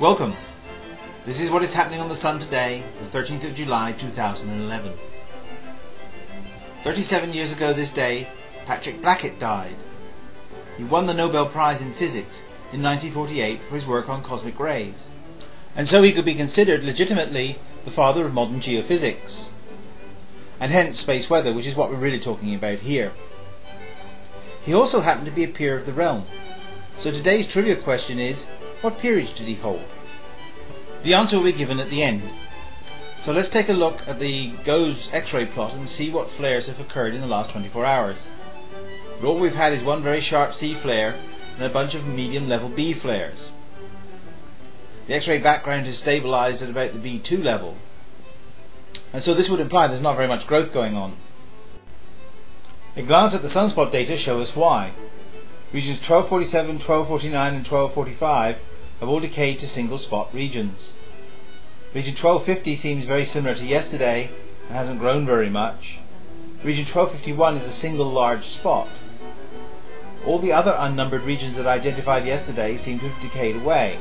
Welcome. This is what is happening on the Sun today, the 13th of July 2011. 37 years ago this day, Patrick Blackett died. He won the Nobel Prize in Physics in 1948 for his work on cosmic rays, and so he could be considered legitimately the father of modern geophysics, and hence space weather, which is what we're really talking about here. He also happened to be a peer of the realm, so today's trivia question is, what peerage did he hold? The answer will be given at the end. So let's take a look at the GOES X-ray plot and see what flares have occurred in the last 24 hours. All we've had is one very sharp C flare and a bunch of medium level B flares. The X-ray background is stabilized at about the B2 level. And so this would imply there's not very much growth going on. A glance at the sunspot data show us why. Regions 1247, 1249 and 1245 have all decayed to single spot regions. Region 1250 seems very similar to yesterday and hasn't grown very much. Region 1251 is a single large spot. All the other unnumbered regions that I identified yesterday seem to have decayed away.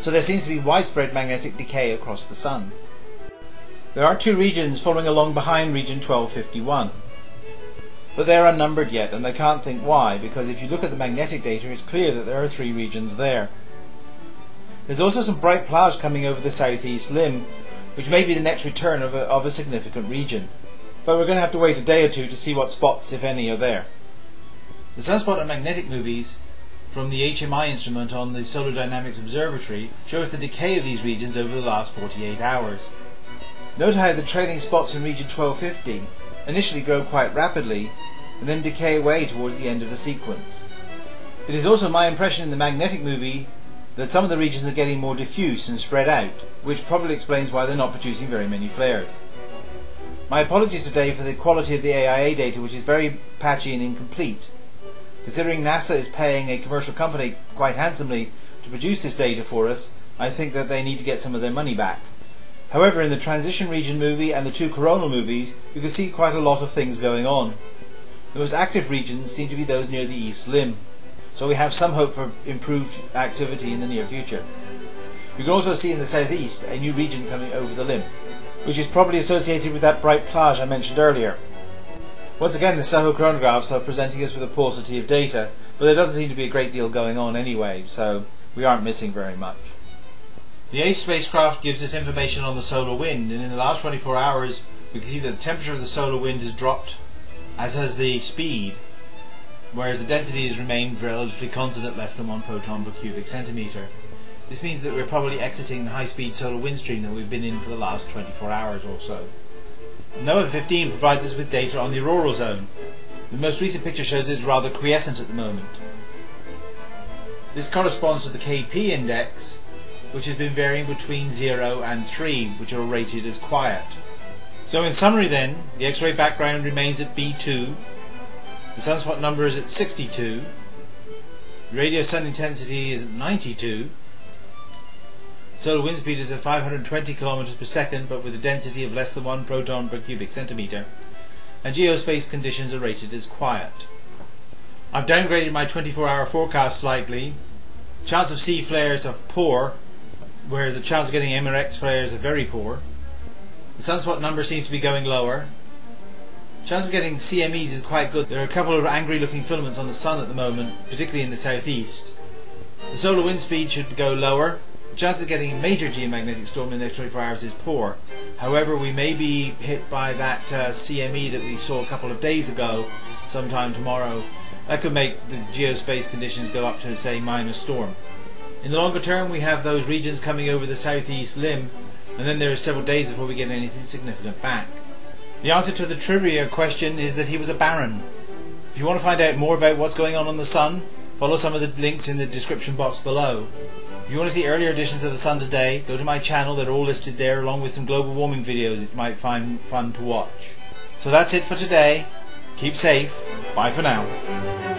So there seems to be widespread magnetic decay across the Sun. There are two regions following along behind region 1251. But they're unnumbered yet, and I can't think why, because if you look at the magnetic data, it's clear that there are three regions there. There's also some bright plage coming over the southeast limb, which may be the next return of a, of a significant region. But we're going to have to wait a day or two to see what spots, if any, are there. The sunspot and magnetic movies from the HMI instrument on the Solar Dynamics Observatory show us the decay of these regions over the last 48 hours. Note how the trailing spots in region 1250 initially grow quite rapidly and then decay away towards the end of the sequence. It is also my impression in the magnetic movie that some of the regions are getting more diffuse and spread out, which probably explains why they're not producing very many flares. My apologies today for the quality of the AIA data, which is very patchy and incomplete. Considering NASA is paying a commercial company quite handsomely to produce this data for us, I think that they need to get some of their money back. However, in the transition region movie and the two coronal movies, you can see quite a lot of things going on. The most active regions seem to be those near the east limb so we have some hope for improved activity in the near future. You can also see in the southeast a new region coming over the limb, which is probably associated with that bright plage I mentioned earlier. Once again, the SOHO coronagraphs are presenting us with a paucity of data, but there doesn't seem to be a great deal going on anyway, so we aren't missing very much. The ACE spacecraft gives us information on the solar wind, and in the last 24 hours we can see that the temperature of the solar wind has dropped, as has the speed, whereas the density has remained relatively constant at less than 1 proton per cubic centimetre. This means that we're probably exiting the high-speed solar wind stream that we've been in for the last 24 hours or so. NOAA 15 provides us with data on the auroral zone. The most recent picture shows it's rather quiescent at the moment. This corresponds to the KP index, which has been varying between 0 and 3, which are rated as quiet. So in summary then, the X-ray background remains at B2, the sunspot number is at 62. The radio sun intensity is at 92. Solar wind speed is at 520 kilometers per second, but with a density of less than 1 proton per cubic centimetre. And geospace conditions are rated as quiet. I've downgraded my 24 hour forecast slightly. Chance of C flares are poor, whereas the chance of getting M or X flares are very poor. The sunspot number seems to be going lower, Chance of getting CMEs is quite good. There are a couple of angry looking filaments on the sun at the moment, particularly in the southeast. The solar wind speed should go lower. The chance of getting a major geomagnetic storm in the next 24 hours is poor. However, we may be hit by that uh, CME that we saw a couple of days ago sometime tomorrow. That could make the geospace conditions go up to, say, minor storm. In the longer term, we have those regions coming over the southeast limb, and then there are several days before we get anything significant back. The answer to the trivia question is that he was a baron. If you want to find out more about what's going on on the Sun, follow some of the links in the description box below. If you want to see earlier editions of the Sun today, go to my channel, they're all listed there along with some global warming videos that you might find fun to watch. So that's it for today. Keep safe. Bye for now.